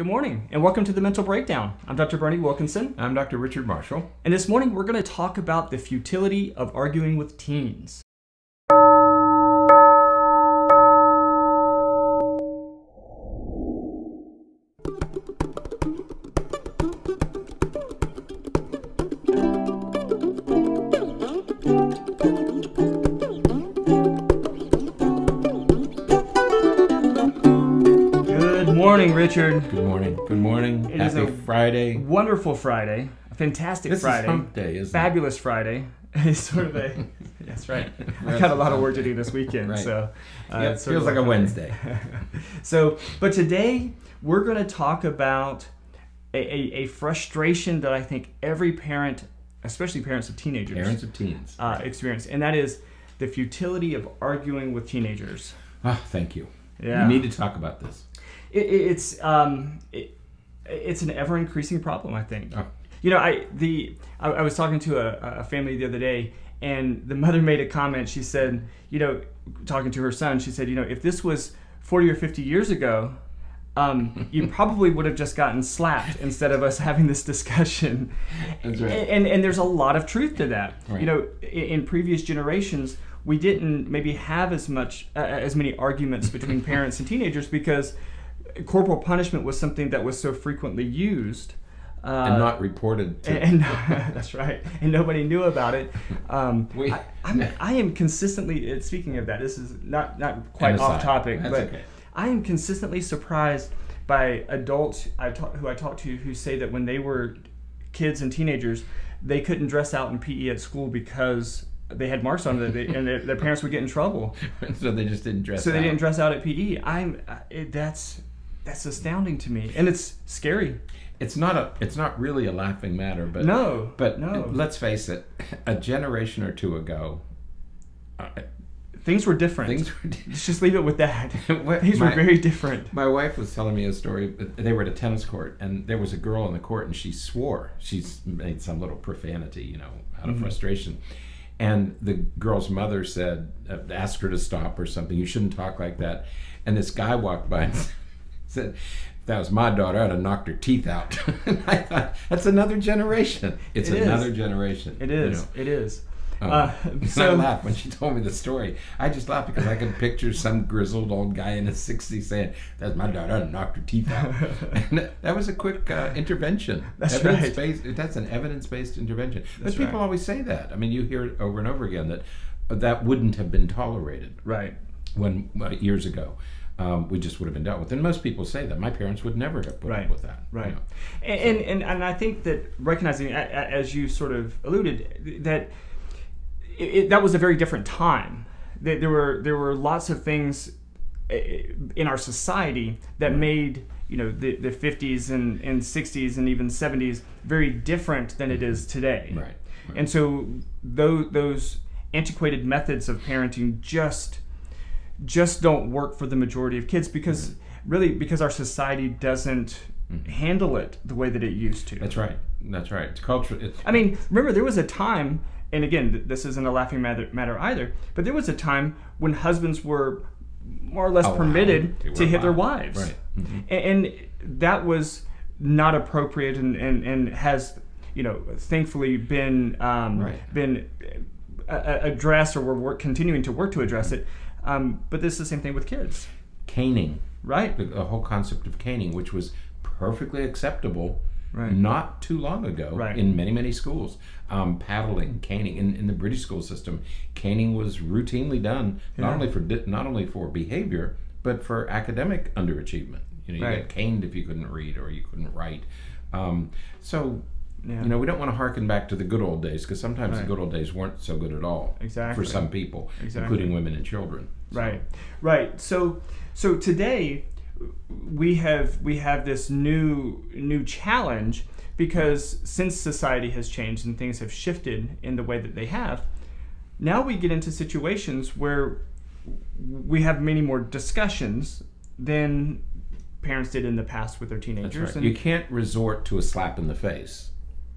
Good morning, and welcome to the Mental Breakdown. I'm Dr. Berney Wilkinson, I'm Dr. Richard Marshall. and this morning we're going to talk about the futility of arguing with teens. Good morning, Richard. Good Friday. Wonderful Friday, a fantastic This Friday. is hump day, isn't fabulous Friday. It's sort of a that's right. I've got a lot of work to do this weekend, Right. so uh, it? It's sort feels like a Wednesday. So, but today we're going to talk about a, a, a frustration that I think every parent, especially parents of teenagers, Parents of teens. uh, experience, and that is the futility of arguing with teenagers. Ah, thank you. Yeah. We need to talk about this. It, it, it's um, it, it's an ever increasing problem. I think. Oh. You know, I the I, I was talking to a, a family the other day, and the mother made a comment. She said, you know, talking to her son, she said, you know, if this was forty or fifty years ago. Um, you probably would have just gotten slapped instead of us having this discussion. That's right. And, and there's a lot of truth to that. Right. You know, in, in previous generations, we didn't maybe have as much uh, as many arguments between parents and teenagers because corporal punishment was something that was so frequently used. Uh, and not reported to. and, and- that's right, and nobody knew about it. Um, We- I, I'm, I am consistently. uh, Speaking of that, this is not not quite off aside. topic, That's but okay. I am consistently surprised by adults I talk, who I talk to who say that when they were kids and teenagers, they couldn't dress out in PE at school because they had marks on them, and their, their parents would get in trouble. so they just didn't dress So they out. didn't dress out at PE. I'm uh, it, that's that's astounding to me, and it's scary. It's not a. It's not really a laughing matter, but No, But no. let's face it. A generation or two ago, uh, Things were different. things were. Let's just leave it with that. What- Things were very different. My wife was telling me a story. They were at a tennis court, and there was a girl on the court, and she swore. She's made some little profanity, you know, out of frustration. And the girl's mother said, uh, asked her to stop or something. You shouldn't talk like that. And this guy walked by and said, if that was my daughter, I'd have knocked her teeth out. and I thought, that's another generation. It's It is. another generation. It is. You know. It is. Um, Uh, and I laughed when she told me the story. I just laughed because I could picture some grizzled old guy in his 60s saying, That's my daughter, I knocked her teeth out. and that- was a quick uh, intervention. That's evidence based, That's an evidence based intervention. That's but people right. always say that. I mean, you hear it over and over again that uh, that wouldn't have been tolerated right. when uh, years ago. Um, we just would have been dealt with. And most people say that. My parents would never have put Right. up with that. you Right. know. And, and, and and I think that recognizing, as you sort of alluded, that it, it, that was a very different time. That there were there were lots of things eh, in our society that made you know the, the 50s and, and 60s and even 70s very different than it is today. Right. right. And so those those antiquated methods of parenting just just don't work for the majority of kids because really because our society doesn't handle it the way that it used to. That's right. That's right. It's culture. It's, I mean, remember there was a time, and again, this isn't a laughing matter, matter either, but there was a time when husbands were more or less Allowed. permitted to hit their wives, Right. Mhm. A- and, that was not appropriate, and, and, and has you know thankfully been um, Right. been uh, addressed, or we're continuing to work to address it. Um, but this is the same thing with kids, caning. right? the, the whole concept of caning, which was perfectly acceptable Right. not too long ago Right. in many, many schools. Um, paddling, caning in, in the British school system, caning was routinely done not only for not only for behavior but for academic underachievement. You know, you Right. got caned if you couldn't read or you couldn't write. Um, so. Yeah. You know, we don't want to harken back to the good old days because sometimes Right. the good old days weren't so good at all Exactly. for some people, Exactly. including women and children. So- Right, right. So, so today we have we have this new new challenge because since society has changed and things have shifted in the way that they have, now we get into situations where we have many more discussions than parents did in the past with their teenagers. right. And, You can't resort to a slap in the face.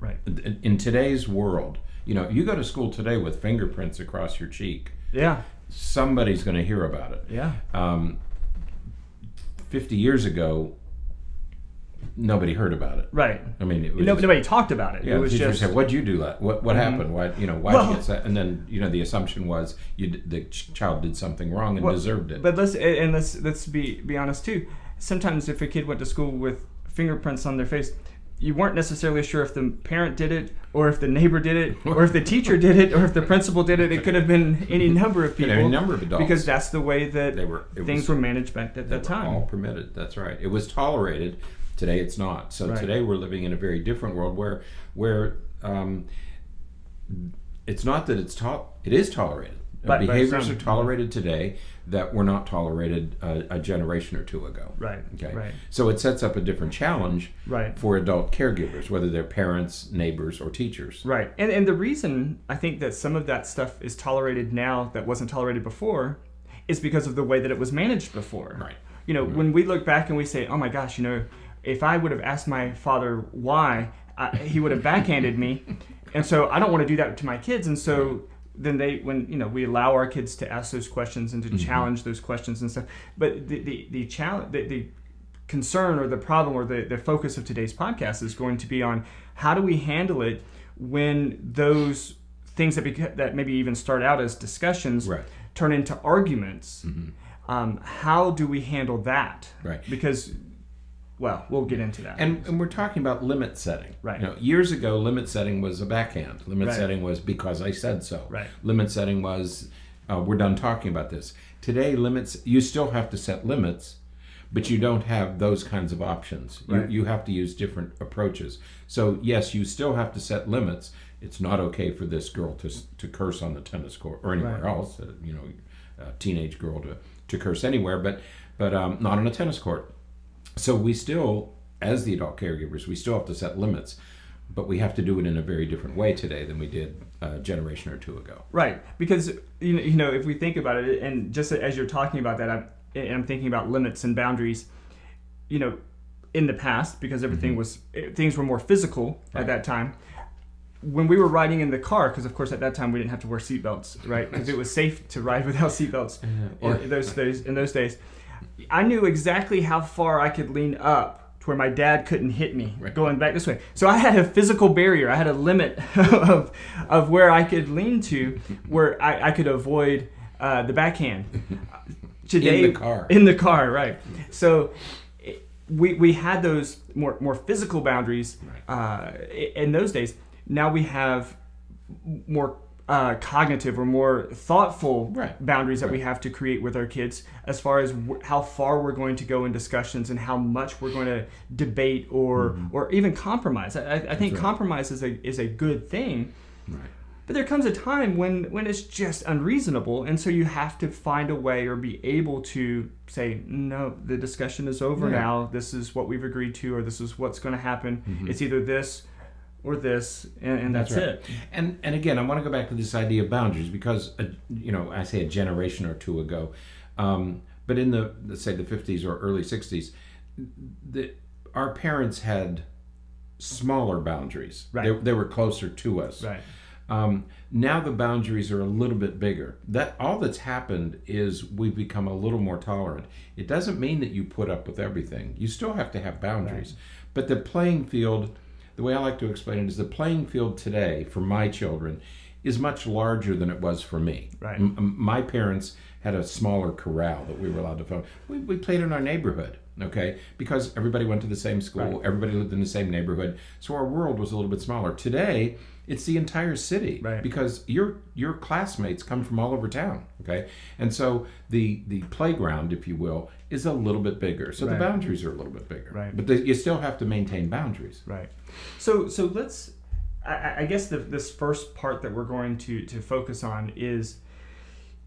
Right. in in today's world, you know, you go to school today with fingerprints across your cheek, Yeah. somebody's going to hear about it. Yeah. Um, 50 years ago, nobody heard about it. Right. I mean, it was No, just- nobody talked about it. Yeah, it was teacher just said, "What'd you do? That what what happened? Why you know why Well- you get that?" And then you know the assumption was you the child did something wrong and Well, deserved it. But let's and let's let's be be honest too. Sometimes if a kid went to school with fingerprints on their face, you weren't necessarily sure if the parent did it or if the neighbor did it or if the teacher did it or if the principal did it. It could have been any number of people. any number of adults. because that's the way that They were- things was- were managed back at that time. all permitted. That's right. It was tolerated. Today it's not. So Right. today we're living in a very different world where where um, it's not that it's to- it is tolerated. By Behaviors some. are tolerated today that were not tolerated a, a generation or two ago. Right. Okay. Right. So it sets up a different challenge Right. for adult caregivers, whether they're parents, neighbors, or teachers. Right. And and the reason I think that some of that stuff is tolerated now that wasn't tolerated before is because of the way that it was managed before. Right. You know, mm-hmm. when we look back and we say, "Oh my gosh, you know, if I would have asked my father why, I, he would have backhanded me." And so I don't want to do that to my kids. And so then they when you know we allow our kids to ask those questions and to challenge those questions and stuff. But the the, the challenge the, the concern or the problem or the, the focus of today's podcast is going to be on how do we handle it when those things that beca- that maybe even start out as discussions Right. turn into arguments. Um, how do we handle that? Right. because well we'll get into that And, and we're talking about limit setting. Right. You know, years ago, limit setting was a backhand. Limit Right. setting was because I said so. Right. Limit setting was uh, we're done talking about this. Today, limits you still have to set limits, but you don't have those kinds of options. Right. You, you have to use different approaches. So yes, you still have to set limits. It's not okay for this girl to to curse on the tennis court or anywhere Right. else. Uh, you know, a teenage girl to to curse anywhere, but but um, not on a tennis court. So we still, as the adult caregivers, we still have to set limits, but we have to do it in a very different way today than we did a generation or two ago. Right, because you know, you know, if we think about it, and just as you're talking about that, I'm, I'm thinking about limits and boundaries. You know, in the past, because everything was eh, things were more physical Mm-hmm. Right. at that time. When we were riding in the car, because of course at that time we didn't have to wear seatbelts, right? Because it was safe to ride without seatbelts Or- in those days. In those days, I knew exactly how far I could lean up to where my dad couldn't hit me Right. going back this way. So I had a physical barrier. I had a limit of, of where I could lean to, where I, I could avoid uh, the backhand. Today, In the car. In the car, right. So it- we, we had those more, more physical boundaries uh, in those days. Now we have more uh, cognitive or more thoughtful Right. boundaries that we have to create with our kids as far as wh- how far we're going to go in discussions and how much we're going to debate or or even compromise. I, I- think Mm-hmm. right. compromise is a is a good thing, Right. but there comes a time when when it's just unreasonable, and so you have to find a way or be able to say no. The discussion is over Yeah. now. This is what we've agreed to, or this is what's going to happen. Mm-hmm. It's either this or this, and, and that's, right. it. And and again, I want to go back to this idea of boundaries because uh, you know I say a generation or two ago, um, but in the let's say the fifties or early sixties, our parents had smaller boundaries. Right. They, they were closer to us. Right. Um, now the boundaries are a little bit bigger. That all that's happened is we've become a little more tolerant. It doesn't mean that you put up with everything. You still have to have boundaries. But the playing field, the way I like to explain it is the playing field today for my children is much larger than it was for me. Right. M- my parents had a smaller corral that we were allowed to phone. We, we played in our neighborhood, okay, because everybody went to the same school, Right. everybody lived in the same neighborhood, so our world was a little bit smaller. Today, it's the entire city Right. because your your classmates come from all over town, okay, and so the the playground, if you will, is a little bit bigger. So Right. the boundaries are a little bit bigger, Right. But the, you still have to maintain boundaries. Right. So so let's. I- I, I guess the, this first part that we're going to to focus on is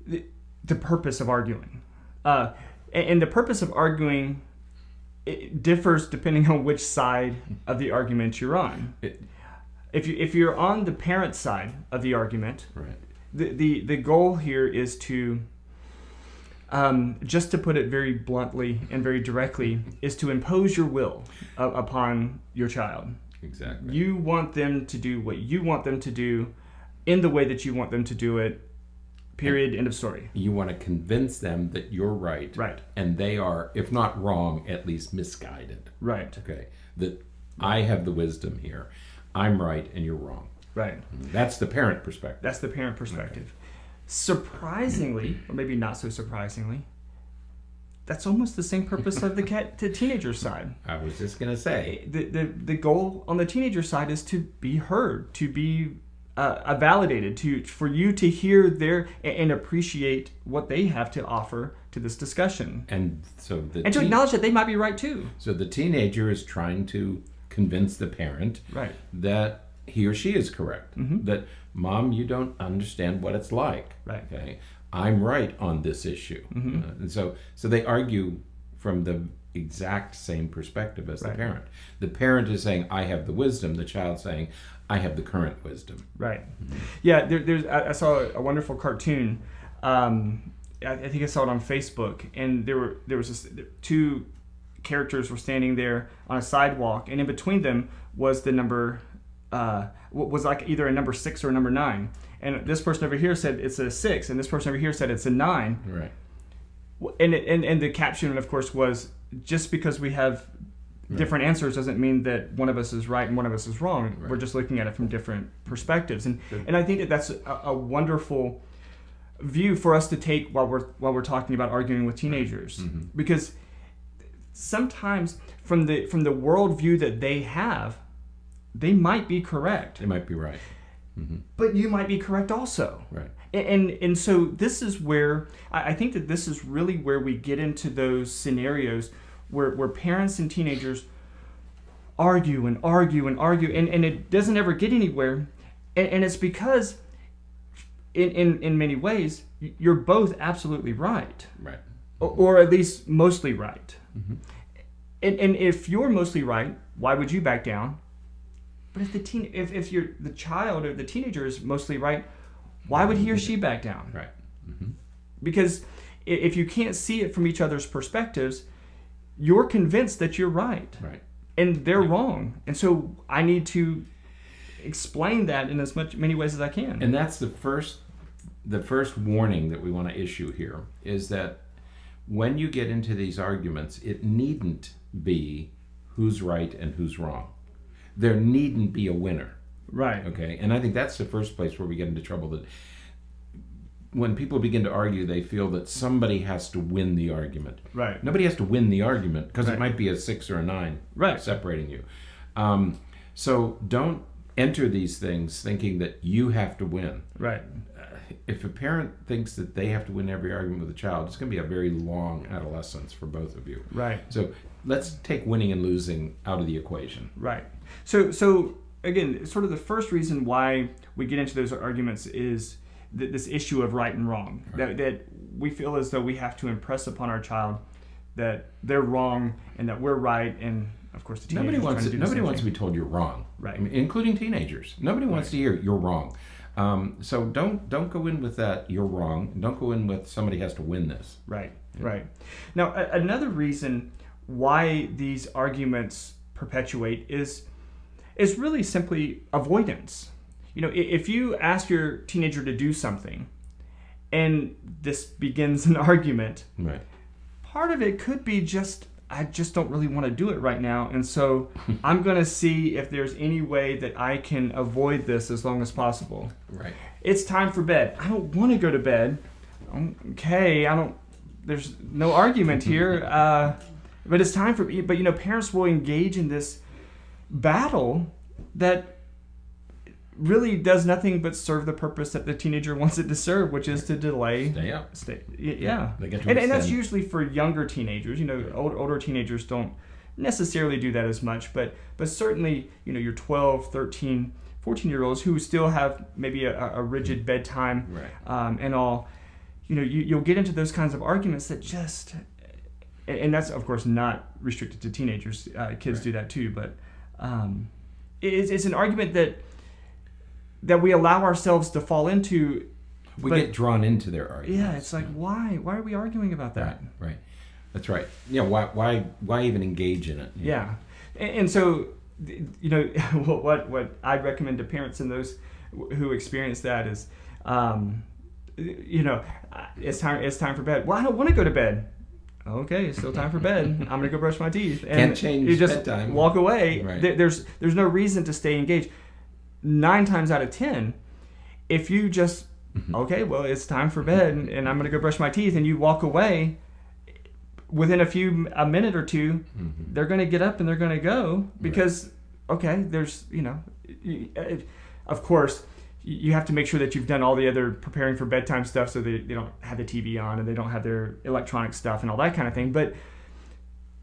the, the purpose of arguing, uh, and, and the purpose of arguing it differs depending on which side of the argument you're on. It- If you if you're on the parent side of the argument, Right. the the, the goal here is to um, just to put it very bluntly and very directly is to impose your will uh, upon your child Exactly. you want them to do what you want them to do in the way that you want them to do it Period. End of story. You want to convince them that you're right, Right. and they are, if not wrong, at least misguided. Right. Okay, that I have the wisdom here. I'm right, and you're wrong. Right. That's the parent perspective. That's the parent perspective. Surprisingly, or maybe not so surprisingly, that's almost the same purpose of the cat to teenager side. I was just gonna say. The, the the goal on the teenager side is to be heard, to be uh, validated, to for you to hear their and appreciate what they have to offer to this discussion, And so the and to teen- acknowledge that they might be right too. so the teenager is trying to convince the parent Right. that he or she is correct. That mom, you don't understand what it's like. Mm-hmm. Right. Okay. I'm right on this issue. Mm-hmm. Uh, and so so they argue from the exact same perspective as Right. the parent. The parent is saying, I have the wisdom. The child saying, I have the current wisdom. Right. Yeah. There, there's. I, I saw a wonderful cartoon. Um, I, I think I saw it on Facebook, and there were there was this, two characters were standing there on a sidewalk, and in between them was the number. Uh, was like either a number six or a number nine, and this person over here said it's a six, and this person over here said it's a nine, Right. and it, and and the caption of course was just because we have different answers doesn't mean that one of us is right and one of us is wrong. We're just looking at it from different perspectives. And and i think that that's a, a wonderful view for us to take while we're while we're talking about arguing with teenagers. Because sometimes from the from the worldview that they have they might be correct They might be right. Mm-hmm. but you might be correct also Right. and and, and so this is where I, I think that this is really where we get into those scenarios where, where parents and teenagers argue and argue and argue and, and it doesn't ever get anywhere and, and it's because in, in, in many ways you're both absolutely right Right. or, or at least mostly right Mm-hmm. and, and if you're mostly right why would you back down? But if the teen if, if you're the child or the teenager is mostly right why would he or she back down? Right. Mm-hmm. because if you can't see it from each other's perspectives you're convinced that you're right. Right. and they're wrong. And so i need to explain that in as much many ways as i can. And that's the first the first warning that we want to issue here is that when you get into these arguments, it needn't be who's right and who's wrong. There needn't be a winner. right Okay. And I think that's the first place where we get into trouble that when people begin to argue, they feel that somebody has to win the argument. right Nobody has to win the argument because Right. it might be a six or a nine Right. separating you. Um, so don't enter these things thinking that you have to win. right uh, If a parent thinks that they have to win every argument with a child, it's going to be a very long adolescence for both of you. right So let's take winning and losing out of the equation. Right. So so again, sort of the first reason why we get into those arguments is th- this issue of right and wrong. That that we feel as though we have to impress upon our child that they're wrong and that we're right, and of course the teenagers Nobody wants to do nobody wants to be told you're wrong, Right. I mean, including teenagers. Nobody wants to hear you're wrong. Um, so don't don't go in with that you're wrong. Don't go in with somebody has to win this. Right, right. Now, a- another reason why these arguments perpetuate is is really simply avoidance. You know, if you ask your teenager to do something, and this begins an argument, Right. part of it could be just I just don't really want to do it right now, and so I'm gonna see if there's any way that I can avoid this as long as possible Right. it's time for bed. I don't want to go to bed. Okay, I don't. There's no argument here. Uh, but it's time for. But you know, parents will engage in this battle that really does nothing but serve the purpose that the teenager wants it to serve, which is to delay. Stay up. Stay, yeah, They get to and, and that's usually for younger teenagers. You know, old, older teenagers don't necessarily do that as much, but but certainly, you know, your 12, 13, 14 year olds who still have maybe a, a rigid bedtime Right. um, and all, you know, you, you'll get into those kinds of arguments that just, and and that's of course not restricted to teenagers. Uh, kids Right. do that too, but um, it's, it's an argument that that we allow ourselves to fall into. We But- get drawn into their arguments. Yeah, it's like why? Why are we arguing about that? Right. Right. That's right. Yeah. Why? Why? Why even engage in it? Yeah, and, and so you know what what I recommend to parents and those who experience that is um, you know, uh, it's time. It's time for bed. Well, I don't want to go to bed. Okay, it's still time for bed. I'm gonna go brush my teeth. And Can't change You just bedtime. walk away. Right. There- There's there's no reason to stay engaged. Nine times out of ten, if you just Mm-hmm. okay, well, it's time for bed, and, and I'm gonna go brush my teeth, and you walk away. Within a few a minute or 2 Mm-hmm. they're gonna get up and they're gonna go because okay, there's you know, y- y- of course you have to make sure that you've done all the other preparing for bedtime stuff so they, they don't have the TV on and they don't have their electronic stuff and all that kind of thing. But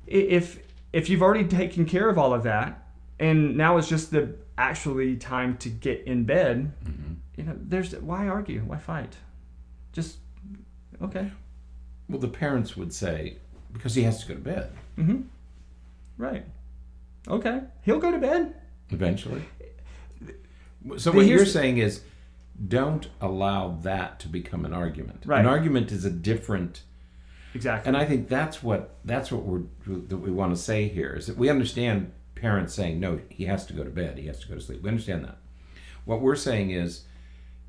if if you've already taken care of all of that and now it's just the actually time to get in bed, Mm-hmm. you know, there's why argue? Why fight? Just okay. Well, the parents would say because he has to go to bed Mm-hmm. Right. Okay. He'll go to bed. eventually. So what you're saying is, don't allow that to become an argument. Right. An argument is a different, Exactly. and I think that's what that's what we're that we want to say here is that we understand parents saying no, he has to go to bed, he has to go to sleep. We understand that. What we're saying is,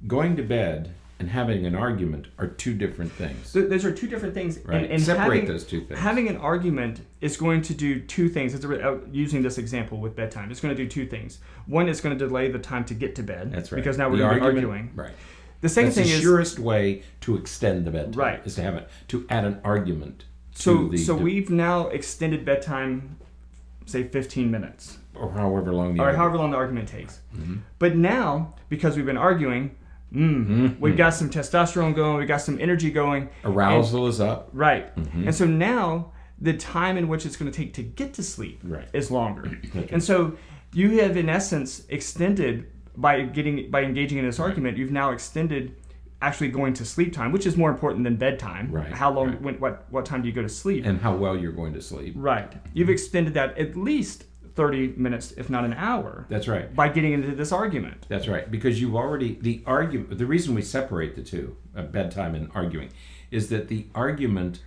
going to bed and having an argument are two different things. So those are two different things. Right. And, and Separate having, those two things. Having an argument is going to do two things. It's a, re- uh, using this example with bedtime, it's going to do two things. One, it's going to delay the time to get to bed. That's right. Because now we're The going to be argument- arguing. Right. The second That's thing the is surest way to extend the bedtime. Right. Is to have it to add an argument. so the, so we've now extended bedtime, say 15 minutes, or however long the or argument- however long the argument takes. But now, because we've been arguing, mm, Mhm. we've got some testosterone going, we've got some energy going, arousal is up. right? Mm-hmm. And so now the time in which it's going to take to get to sleep Right. is longer. Okay. And so you have, in essence, extended by getting by engaging in this argument. You've now extended actually going to sleep time, which is more important than bedtime. Right, How long? right. When? What? What time do you go to sleep? And how well you're going to sleep. right. You've extended that at least thirty minutes, if not an hour, That's right. by getting into this argument. That's right. Because you've already the argument. The reason we separate the two, uh, bedtime and arguing, is that the argument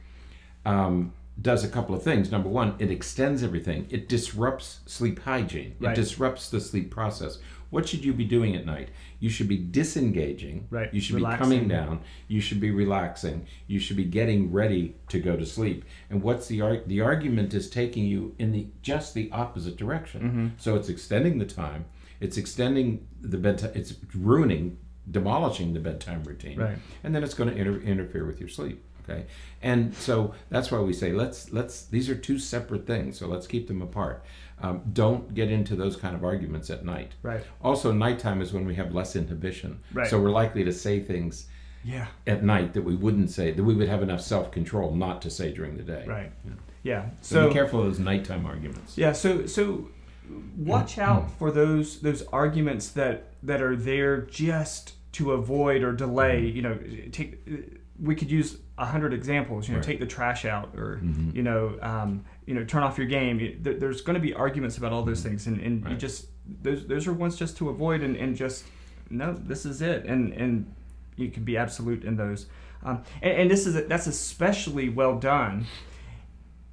um, does a couple of things. Number one, it extends everything. It disrupts sleep hygiene. right. It disrupts the sleep process. What should you be doing at night? You should be disengaging. Right. You should Relaxing. be coming down. You should be relaxing. You should be getting ready to go to sleep. And what's the ar- the argument is taking you in the just the opposite direction. Mm-hmm. So it's extending the time. It's extending the bedtime. It's ruining, demolishing the bedtime routine. Right. And then it's going to inter- interfere with your sleep. Okay. And so that's why we say let's let's these are two separate things. So let's keep them apart. Um, don't get into those kind of arguments at night. Right. Also, nighttime is when we have less inhibition. Right. So we're likely to say things Yeah. at night that we wouldn't say, that we would have enough self control not to say during the day. Right. Yeah. So, So be careful of those nighttime arguments. Yeah, so so watch out for those those arguments that that are there just to avoid or delay. You know, take we could use a hundred examples. You know, Right. take the trash out, or Mhm. you know, um, you know, turn off your game. You- there- There's going to be arguments about all those things, and, and you just those those are ones just to avoid, and, and just no, this is it, and and you can be absolute in those. Um, and, and this is that's especially well done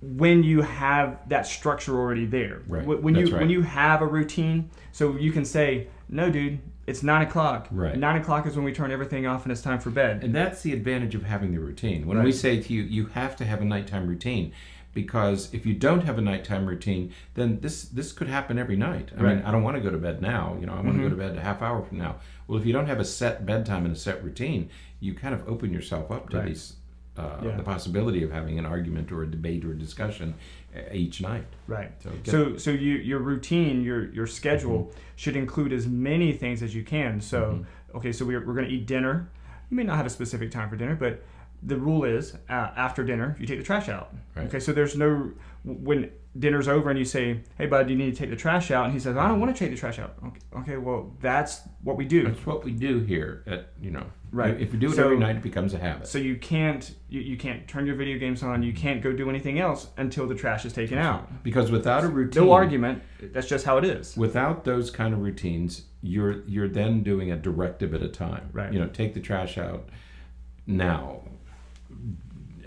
when you have that structure already there. Right. When That's you right. when you have a routine, so you can say, "No, dude, it's nine o'clock. Right. Nine o'clock is when we turn everything off and it's time for bed." And that's the advantage of having the routine. When Right. we say to you, you have to have a nighttime routine, because if you don't have a nighttime routine, then this this could happen every night. I mean, Right. Mm-hmm. I don't want to go to bed now. You know, I want to go to bed a half hour from now. Well, if you don't have a set bedtime and a set routine, you kind of open yourself up to Right. these. Uh, Yeah. The possibility of having an argument or a debate or a discussion each night. Right. So So so you your routine, your your schedule Mm-hmm. should include as many things as you can. So okay, so we're we're going to eat dinner. You may not have a specific time for dinner, but the rule is uh, after dinner you take the trash out. Right. Okay, so there's no when dinner's over and you say, "Hey, bud, do you need to take the trash out," and he says, "I don't want to take the trash out." Okay, okay, well that's what we do. That's what we do here. At you know, Right. If you do it So- every night, it becomes a habit. So you can't you, you can't turn your video games on. You can't go do anything else until the trash is taken out. Because without a routine, No argument. That's just how it is. Without those kind of routines, you're you're then doing a directive at a time. Right. You know, take the trash out now,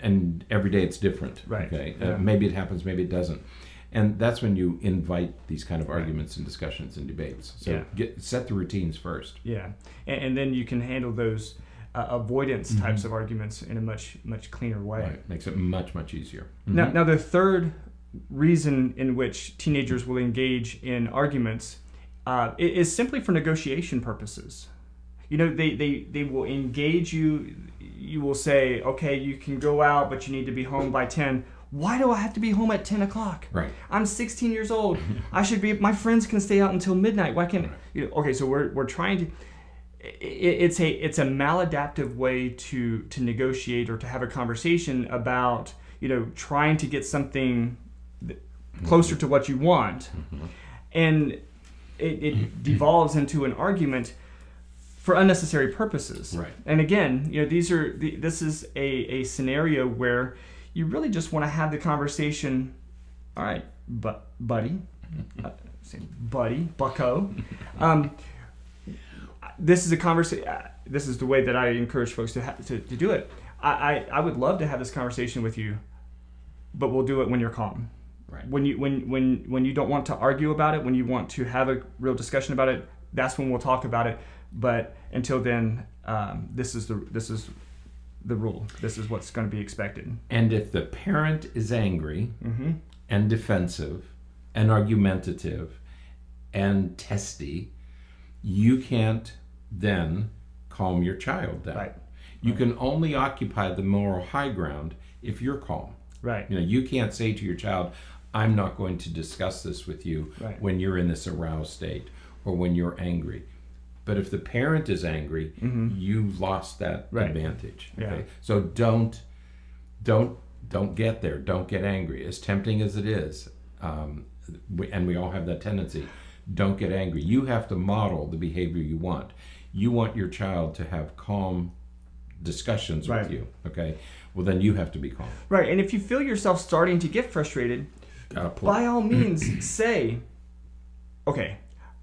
and every day it's different. Right. Okay. Yeah. Uh, maybe it happens, maybe it doesn't, and that's when you invite these kind of arguments and discussions and debates. So Yeah. get set the routines first. Yeah, and, and then you can handle those uh, avoidance Mm-hmm. types of arguments in a much much cleaner way. Right. Makes it much much easier. Now, Mhm. now the third reason in which teenagers will engage in arguments uh, is simply for negotiation purposes. You know, they, they, they will engage you. You will say, okay, you can go out, but you need to be home by 10. Why do I have to be home at 10 o'clock? Right. I'm 16 years old. I should be, my friends can stay out until midnight. Why can't, you know, okay, so we're, we're trying to, i- i- it's a it's a maladaptive way to to negotiate or to have a conversation about you know trying to get something mm-hmm. closer to what you want mm-hmm. and it, it devolves into an argument for unnecessary purposes Right. and again you know these are the, this is a, a scenario where you really just want to have the conversation all right but buddy uh, say buddy bucko um, this is a conversation. This is the way that I encourage folks to, ha- to to do it. I, I I would love to have this conversation with you, but we'll do it when you're calm. Right. When you when when when you don't want to argue about it, when you want to have a real discussion about it, that's when we'll talk about it. But until then, um, this is the this is the rule. This is what's going to be expected. And if the parent is angry Mm-hmm. and defensive and argumentative and testy, you can't then calm your child down. Right. You can only occupy the moral high ground if you're calm. Right. You know, you can't say to your child, I'm not going to discuss this with you Right. when you're in this aroused state or when you're angry. But if the parent is angry, you've lost that Mm-hmm. Right. advantage. Yeah. Okay. So don't don't don't get there. Don't get angry. As tempting as it is, um, we, and we all have that tendency. Don't get angry. You have to model the behavior you want. You want your child to have calm discussions Right. with you. Okay. Well, then you have to be calm. Right. And if you feel yourself starting to get frustrated, by all means say okay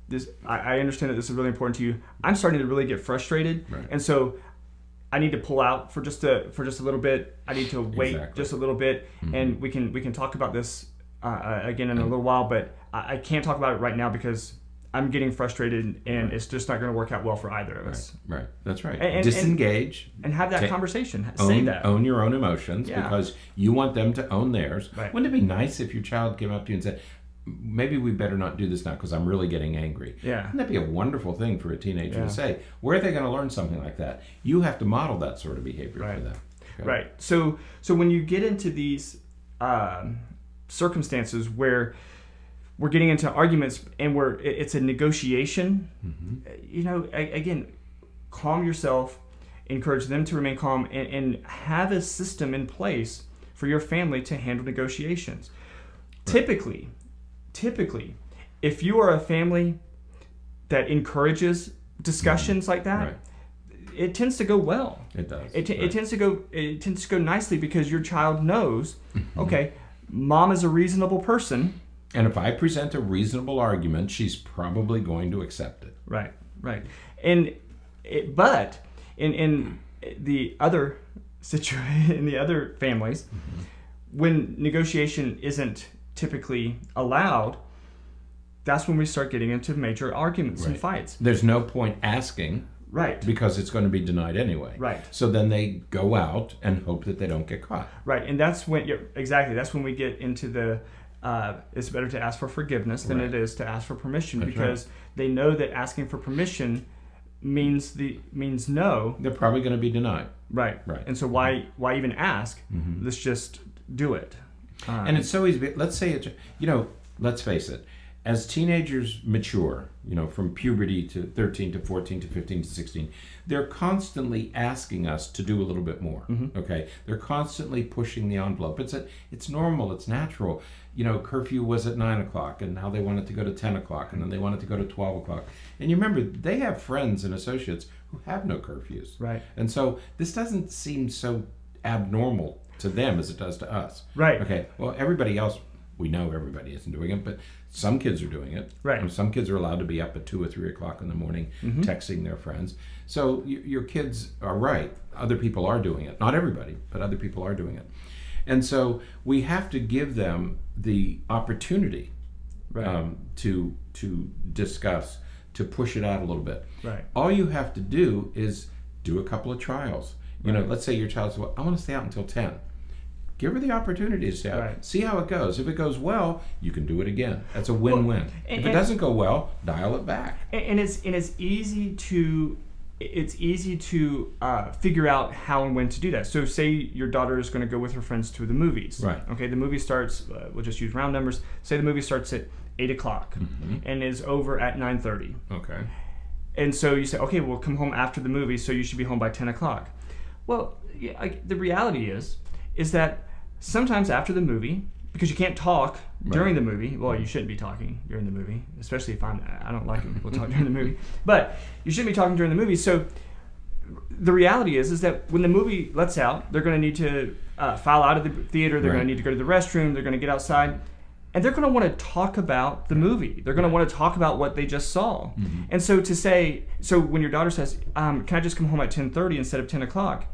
this I, I understand that this is really important to you i'm starting to really get frustrated Right. and so i need to pull out for just a for just a little bit i need to wait Exactly. Mm-hmm. just a little bit and we can we can talk about this uh, uh, again in a little while but I, I can't talk about it right now because i'm getting frustrated and it's just not going to work out well for either of us Right. That's right. And- and- Disengage. and have that conversation own, say that own your own emotions Yeah. because you want them to own theirs. Right. Wouldn't it be nice if your child came up to you and said, maybe we better not do this now because I'm really getting angry? Yeah. Wouldn't that be a wonderful thing for a teenager Yeah. to say? Where are they going to learn something like that? You have to model that sort of behavior Right. for them. Okay? Right. So so when you get into these um, circumstances where we're getting into arguments and we're it's a negotiation, you know, again, calm yourself, encourage them to remain calm, and, and have a system in place for your family to handle negotiations. Typically, typically, if you are a family that encourages discussions like that, Right. it tends to go well. It does. It, t- Right. it tends to go it tends to go nicely because your child knows, Mm-hmm. okay, mom is a reasonable person. and if I present a reasonable argument, she's probably going to accept it. Right, right. And it, but in in the other situation in the other families, Mm-hmm. when negotiation isn't typically allowed, that's when we start getting into major arguments and fights. There's no point asking Right. because it's going to be denied anyway. Right. So then they go out and hope that they don't get caught. Right, and that's when you're, exactly that's when we get into the. Uh, it's better to ask for forgiveness than Right. it is to ask for permission That's because they know that asking for permission means the means no. They're probably going to be denied. Right. Right. And so why why even ask? Let's just do it. Uh, And it's so easy. Let's say it. You know, let's face it. As teenagers mature, you know, from puberty to 13 to 14 to 15 to 16, they're constantly asking us to do a little bit more. Okay, they're constantly pushing the envelope. It's a, it's normal. It's natural. You know, curfew was at nine o'clock, and now they wanted to go to 10 o'clock, and then they wanted to go to 12 o'clock. And you remember, they have friends and associates who have no curfews. Right. And so this doesn't seem so abnormal to them as it does to us. Right. Okay. Well, everybody else, we know everybody isn't doing it, but some kids are doing it. Right. And some kids are allowed to be up at two or three o'clock in the morning texting their friends. So y- your kids are right. Other people are doing it. Not everybody, but other people are doing it. And so we have to give them the opportunity Right. um, to to discuss, to push it out a little bit. Right. All you have to do is do a couple of trials. You know, let's say your child says, "Well, I want to stay out until 10." Give her the opportunity to stay out. Right. See how it goes. If it goes well, you can do it again. That's a win-win. and- if it doesn't go well, dial it back. and, and it's and it's easy to it's easy to uh, figure out how and when to do that. So, say your daughter is going to go with her friends to the movies. Right. Okay. The movie starts. Uh, we'll just use round numbers. Say the movie starts at eight o'clock Mm-hmm. and is over at nine thirty. Okay. And so you say, okay, we'll come home after the movie, so you should be home by ten o'clock. Well, yeah, I, the reality is, is that sometimes after the movie, because you can't talk during the movie. Well, you shouldn't be talking during the movie, especially if I'm. I don't like when people talk during the movie, but you shouldn't be talking during the movie. So the reality is, is that when the movie lets out, they're going to need to uh, file out of the theater. They're Right. going to need to go to the restroom. They're going to get outside. And they're going to want to talk about the movie. They're going to want to talk about what they just saw. And so to say, so when your daughter says, um, "Can I just come home at ten thirty instead of ten o'clock?"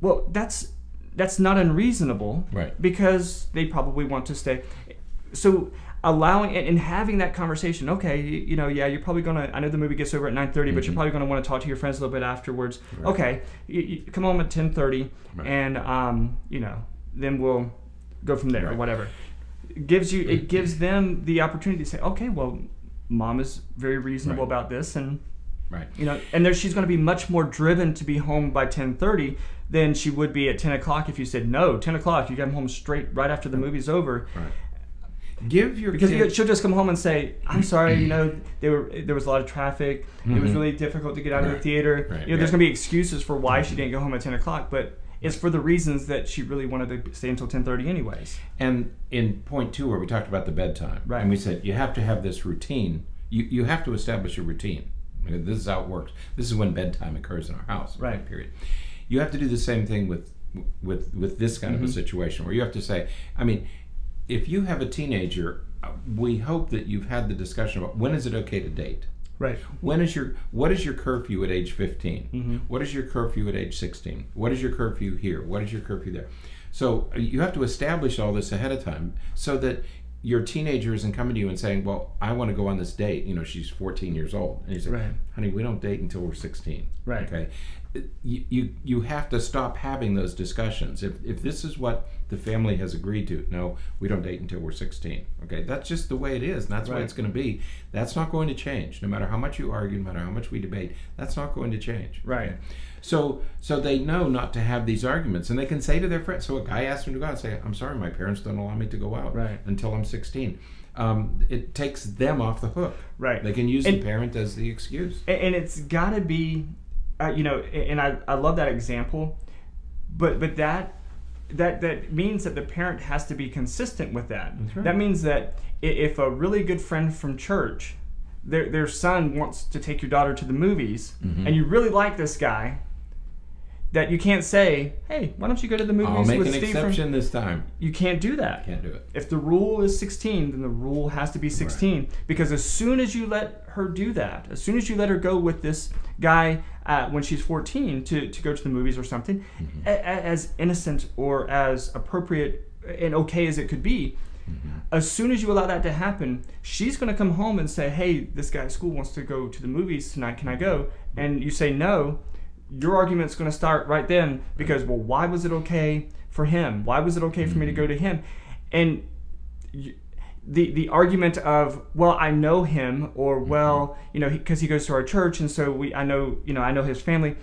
Well, that's that's not unreasonable, Right. Because they probably want to stay. So allowing and having that conversation, okay, you, you know, yeah, you're probably gonna. I know the movie gets over at nine but you're probably gonna want to talk to your friends a little bit afterwards. Mm-hmm. Right. Okay, you, you come home at ten thirty, Right. and um, you know, then we'll go from there or whatever. It gives you it gives them the opportunity to say, okay, well, mom is very reasonable Right. about this, and Right. you know, and there she's going to be much more driven to be home by ten thirty than she would be at ten o'clock if you said no, ten o'clock. You come home straight right after the movie's over, Right. Give your because kid, she'll just come home and say, "I'm sorry, you know, they were there was a lot of traffic. It was mm-hmm. really difficult to get out of the theater. Right. You know, there's going to be excuses for why she didn't go home at ten o'clock, but." It's for the reasons that she really wanted to stay until ten thirty, anyways. And in point two, where we talked about the bedtime, Right. and we said you have to have this routine. You you have to establish a routine. This is how it works. This is when bedtime occurs in our house. Right. Period. You have to do the same thing with with with this kind Mm-hmm. of a situation where you have to say, I mean, if you have a teenager, uh, we hope that you've had the discussion about when is it okay to date. Right. When is your what is your curfew at age 15? Mm-hmm. What is your curfew at age 16? What is your curfew here? What is your curfew there? So uh, you have to establish all this ahead of time so that your teenager isn't coming to you and saying, "Well, I want to go on this date." You know, she's 14 years old, and you say, Right. "Honey, we don't date until we're 16." Right. Okay. You, you you have to stop having those discussions. If if this is what the family has agreed to, no, we don't date until we're 16. Okay, that's just the way it is, and that's Right. it's going to be. That's not going to change, no matter how much you argue, no matter how much we debate. That's not going to change. Right. Okay? So so they know not to have these arguments, and they can say to their friends. So a guy asks them to go out, and say, "I'm sorry, my parents don't allow me to go out Right. until I'm 16." Um, it takes them off the hook. Right. They can use And- the parent as the excuse. and, and it's got to be uh, you know and I, I love that example but but that that that means that the parent has to be consistent with that right. that means that if a really good friend from church their, their son wants to take your daughter to the movies Mm-hmm. and you really like this guy that you can't say hey why don't you go to the movies I'll make with an Steve from-" exception this time. you can't do that. Can't do it. if the rule is 16 then the rule has to be 16 because as soon as you let her do that as soon as you let her go with this guy uh, when she's 14 to, to go to the movies or something a, a- as innocent or as appropriate and okay as it could be as soon as you allow that to happen she's going to come home and say hey this guy at school wants to go to the movies tonight. Can i go? And you say no your argument's going to start right then because well why was it okay for him? Why was it okay for me to go to him? And you, the the argument of well I know him or well mm-hmm. you know because he, goes to our church and so we I know you know I know his family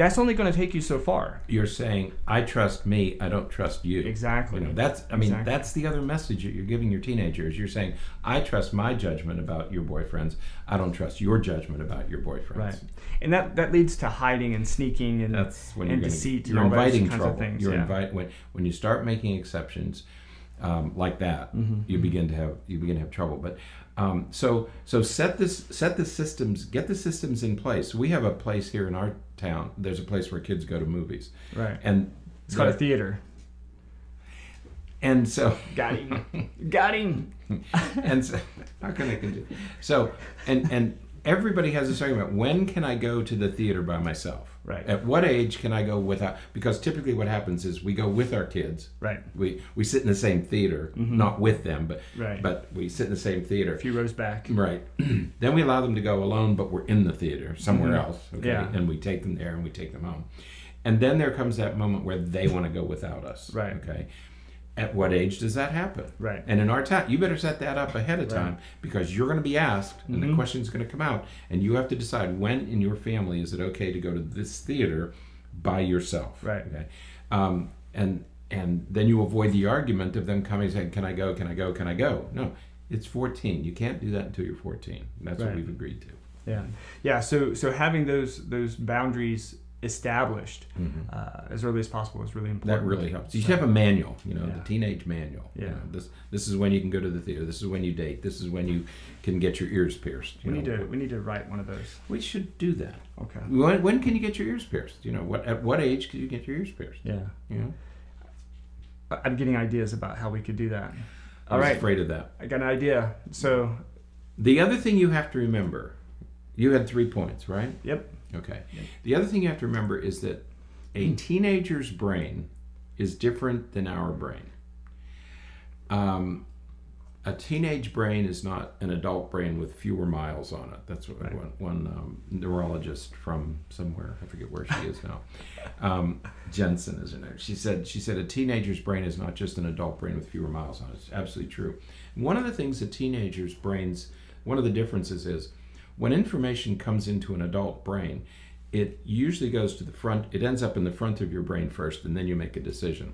that's only going to take you so far You're saying, I trust me, I don't trust you. Exactly. You know, that's I mean, Exactly. that's the other message that you're giving your teenagers. You're saying, I trust my judgment about your boyfriends. I don't trust your judgment about your boyfriends. right and that that leads to hiding and sneaking and That's when and you're gonna, deceit you're and inviting kinds trouble. of things You're yeah. invite when when you start making exceptions um, like that, Mm-hmm, you begin to have you begin to have trouble. But um, so so set this set the systems get the systems in place. We have a place here in our town. There's a place where kids go to movies, right and it's called a theater and so got him got him and so, how can I continue? So and and everybody has this argument when can I go to the theater by myself? Right. At what age can I go without? Because typically what happens is we go with our kids. Right. We we sit in the same theater, not with them, but Right. but we sit in the same theater. A few rows back. Right. then we allow them to go alone, but we're in the theater somewhere Mhm. else. Okay. Yeah. And we take them there and we take them home. And then there comes that moment where they want to go without us. Right. Okay. At what age does that happen? Right. And in our town, you better set that up ahead of Right. time because you're going to be asked and the Mhm. question's going to come out. And you have to decide when in your family is it okay to go to this theater by yourself. Right. Okay. Um, and and then you avoid the argument of them coming and saying, "Can I go? Can I go? Can I go?" No, it's 14. You can't do that until you're 14. And that's what we've agreed to. Yeah. Yeah. So so having those those boundaries established Mhm. uh, as early as possible is really important. That really helps. You should have a manual, you know, Yeah. the teenage manual. you Yeah. know, this this is when you can go to the theater. This is when you date. This is when you can get your ears pierced. you We need to we need to write one of those. We should do that. Okay. When, when can you get your ears pierced? You know, what at what age can you get your ears pierced? Yeah. You know, I- I'm getting ideas about how we could do that. I All afraid of that. I got an idea. So The other thing you have to remember, you had three points, right? yep. Okay. The other thing you have to remember is that a teenager's brain is different than our brain. Um, a teenage brain is not an adult brain with fewer miles on it. That's what Right. one, one um, neurologist from somewhere I forget where she is now. Um, Jensen is her name. She said she said a teenager's brain is not just an adult brain with fewer miles on it. It's absolutely true. One of the things that teenagers' brains, one of the differences is when information comes into an adult brain, it usually goes to the front. It ends up in the front of your brain first, and then you make a decision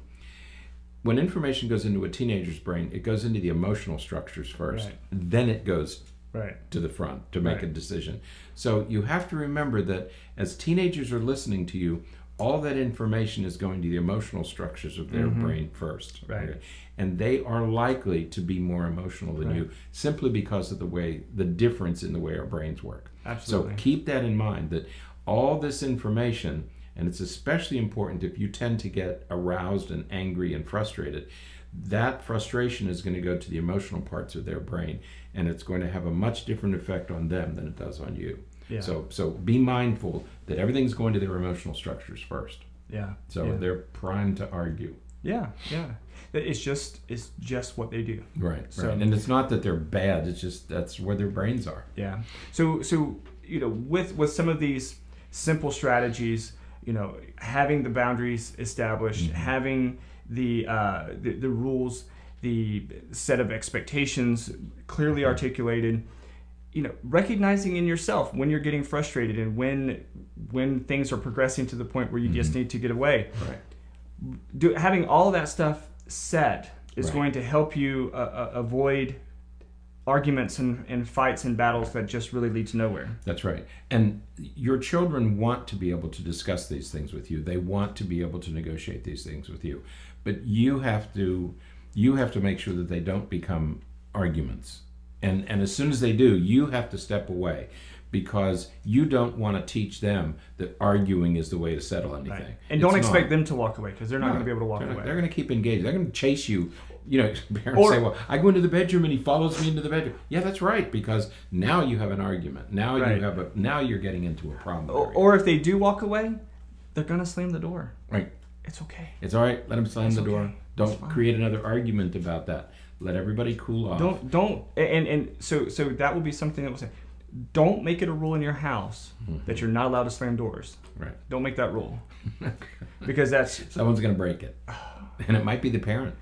when information goes into a teenager's brain, it goes into the emotional structures first. Right. Then it goes Right. to the front to make a decision. So you have to remember that as teenagers are listening to you, all that information is going to the emotional structures of their Mhm. brain first. Right. And they are likely to be more emotional than Right. you simply because of the way the difference in the way our brains work. Absolutely. So keep that in mind that all this information, and it's especially important if you tend to get aroused and angry and frustrated, that frustration is going to go to the emotional parts of their brain and it's going to have a much different effect on them than it does on you. Yeah. So so be mindful that everything's going to their emotional structures first. yeah. So yeah. they're primed to argue. yeah. Yeah. It's just it's just what they do. Right. So- right. And it's not that they're bad, it's just that's where their brains are. Yeah. So so you know with with some of these simple strategies, you know, having the boundaries established, having the, uh, the the rules, the set of expectations clearly articulated, you know, recognizing in yourself when you're getting frustrated and when when things are progressing to the point where you just need to get away. Right. Do, having all that stuff set is Right. going to help you uh, uh, avoid arguments and, and fights and battles that just really lead to nowhere. That's right. And your children want to be able to discuss these things with you. They want to be able to negotiate these things with you. But you have to you have to make sure that they don't become arguments. And and as soon as they do, you have to step away because you don't want to teach them that arguing is the way to settle anything. And don't expect not. them to walk away because they're not No, going to be able to walk they're, not- away. they're going to keep engaged. They're going to chase you. You know, parents Or- say, "Well, I go into the bedroom and he follows me into the bedroom." Yeah, that's right because now you have an argument. Now Right. you have a. Now you're getting into a problem. or, or if they do walk away, they're going to slam the door. right, It's okay. it's all right. Let them slam It's the door. Don't create another argument about that. Let everybody cool off. Don't don't and and so so that will be something that will say, don't make it a rule in your house that mm-hmm. you're not allowed to slam doors. Right. Don't make that rule because that's Someone's going to break it, and it might be the parent.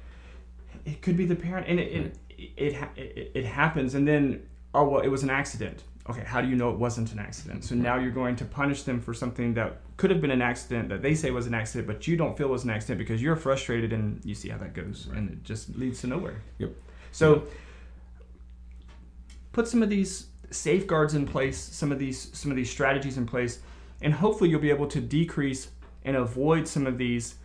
it could be the parent and it it, it, it it happens and then oh well it was an accident. Okay how do you know it wasn't an accident? So now you're going to punish them for something that could have been an accident that they say was an accident but you don't feel was an accident because you're frustrated and you see how that goes and it just leads to nowhere. Yep. so put some of these safeguards in place some of these some of these strategies in place and hopefully you'll be able to decrease and avoid some of these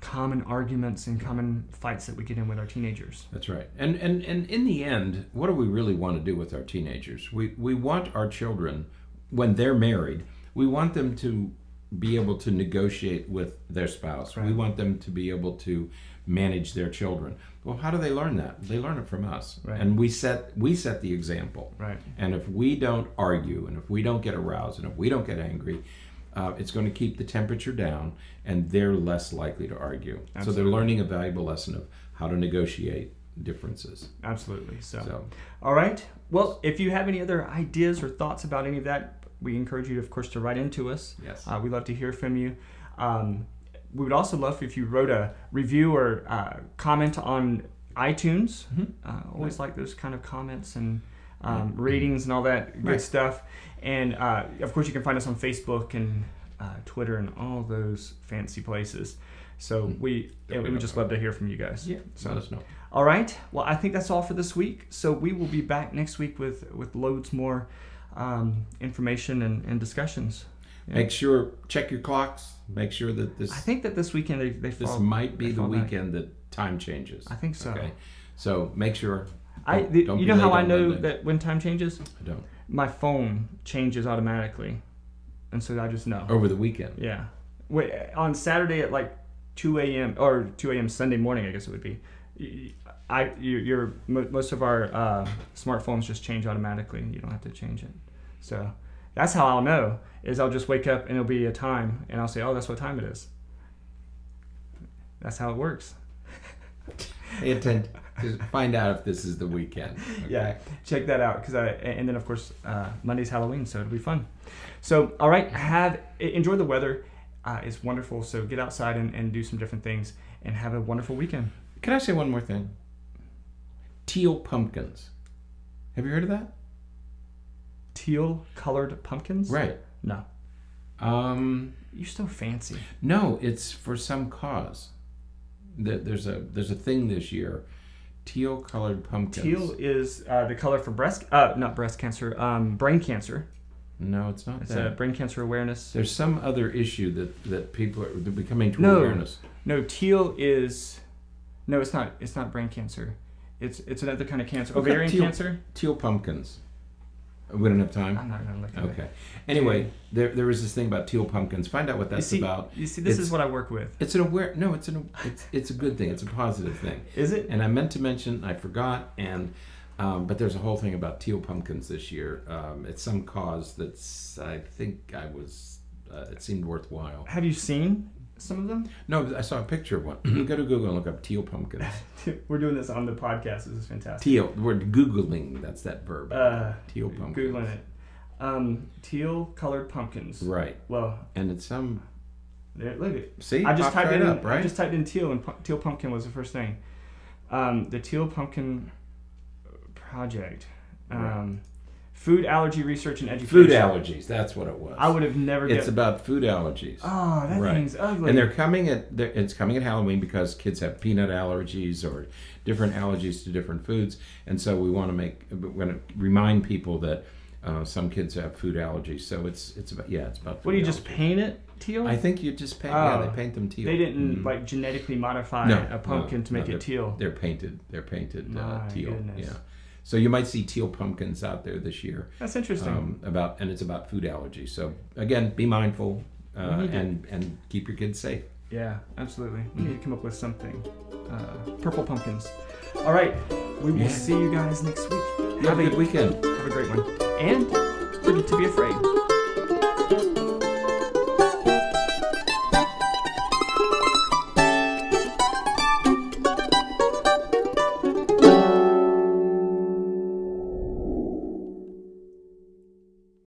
common arguments and common fights that we get in with our teenagers. That's right. And and and in the end, what do we really want to do with our teenagers? We we want our children when they're married, we want them to be able to negotiate with their spouse. We want them to be able to manage their children. Well, how do they learn that? They learn it from us, Right. and we set we set the example. Right. And if we don't argue, and if we don't get aroused, and if we don't get angry, uh, it's going to keep the temperature down, and they're less likely to argue. So they're learning a valuable lesson of how to negotiate differences. Absolutely. So. So All right. Well, if you have any other ideas or thoughts about any of that, we encourage you, of course, to write into us. yes, Uh, we'd love to hear from you. Um, we would also love if you wrote a review or uh, comment on iTunes. Mhm. Uh, always like those kind of comments and um, ratings and all that good Right. stuff. And uh, of course, you can find us on Facebook and uh, Twitter and all those fancy places. So Mm. we, That we would just love to hear from you guys. yeah. So- let us know. All right. Well, I think that's all for this week. So we will be back next week with with loads more um, information and, and discussions. Yeah. Make sure check your clocks. Make sure that this I think that this weekend they, they this might be the fall back. weekend that time changes. I think so. Okay, so make sure. I the, you know how I know that when time changes, I don't my phone changes automatically, and so I just know. over the weekend. Yeah. Wait, on Saturday at like 2 a.m. or 2 a.m. Sunday morning, I guess it would be. I you, your most of our uh, smartphones just change automatically. And you don't have to change it. So that's how I'll know. Is I'll just wake up and it'll be a time, and I'll say, "Oh, that's what time it is." That's how it works. Attention. Just find out if this is the weekend. okay? Yeah, check that out because I and then of course uh, Monday's Halloween, so it'll be fun. So all right, have enjoy the weather. Uh, it's wonderful. So get outside and, and do some different things and have a wonderful weekend. Can I say one more thing? Teal pumpkins. Have you heard of that? Teal colored pumpkins? Right. No, Um, you're so fancy. no, it's for some cause. There- There's a there's a thing this year. Teal colored pumpkins. Teal is uh, the color for breast, uh, not breast cancer, um, brain cancer. No, it's not It's that. a brain cancer awareness. There's some other issue that that people are they're becoming to No. awareness. No, teal is, no, it's not. It's not brain cancer. It's it's another kind of cancer. Ovarian teal- cancer. Teal pumpkins. We don't have time. I'm not gonna look at it. Okay. Anyway, there there is this thing about teal pumpkins. Find out what You that's see, about. you see, this It's- is what I work with. It's an aware. No, it's an it's it's a good thing. It's a positive thing. Is it? And I meant to mention, I forgot, and um, but there's a whole thing about teal pumpkins this year. Um, it's some cause that's I think I was uh, it seemed worthwhile. Have you seen some of them? No, I saw a picture of one. Go to Google and look up teal pumpkins. We're doing this on the podcast. This is fantastic. Teal. We're googling. That's that verb. Uh, teal pumpkins. Googling it. Um, teal colored pumpkins. Right, Well, and it's some. there, look at. See, I just typed right in. up, right? I just typed in teal, and pu- teal pumpkin was the first thing. Um, the teal pumpkin project. Um, Right. Food allergy research and education. Food allergies. That's what it was. I would have never. It's guessed. about food allergies. Oh, that Right. thing's ugly. And they're coming at they're, it's coming at Halloween because kids have peanut allergies or different allergies to different foods, and so we want to make we're going to remind people that uh, some kids have food allergies. So it's it's about yeah, it's about. Food what do you just paint it teal? I think you just paint. yeah, Oh. they paint them teal. they didn't Mhm. like genetically modify No, a pumpkin no, to make no, it teal. They're painted. They're painted uh, My teal. goodness. Yeah. So you might see teal pumpkins out there this year. That's interesting. Um, about and it's about food allergies. So again, be mindful uh, and and keep your kids safe. Yeah, absolutely. We need to come up with something. Uh, purple pumpkins. All right, we will Yeah. see you guys next week. Have a good weekend. have a great one. And to be afraid.